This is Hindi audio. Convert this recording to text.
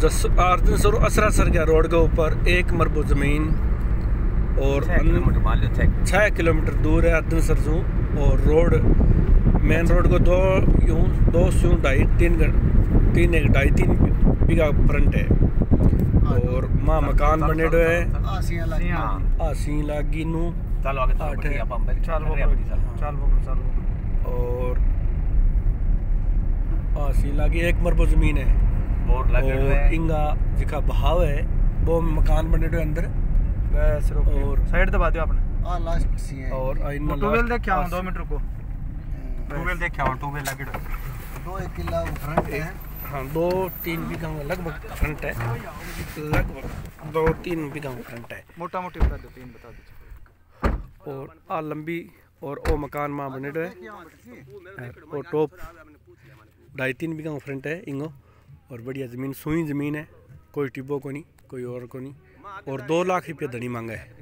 जस अर्जुन सर असरा सर गया रोड के ऊपर एक मरबू ज़मीन और छः किलोमीटर दूर है अर्जुन सर से और रोड मेन रोड को दो यूँ दो से ढाई तीन तीन एक ढाई तीन बीघा फ्रंट है। और माँ मकान बने हुए है। आसी लागी। नु। है। चल वो चल। वो चल वो और आसी लागी एक मरबो ज़मीन है। लगे और हैं। इंगा जिका बहाव है वो मकान बने हुए अंदर। बस रुको और- साइड दबा दियो आपने। और इनमें टू व्हील last देख के आओ आस- दो मिनट रुको। ट्यूबवेल देखे ट्यूबवेल लगे हुए दो एक किला फ्रंट है। हाँ दो तीन बीघा में लगभग फ्रंट है। लगभग दो तीन बीघा में फ्रंट है। मोटा मोटी बता दो तीन बता दो। और आ लंबी और ओ मकान माँ बने है। और टॉप ढाई तीन बीघा में फ्रंट है इंगो। और बढ़िया ज़मीन, सुई ज़मीन है, कोई टिब्बो को नहीं, कोई और को नहीं। और दो लाख रुपया धनी मांगा है।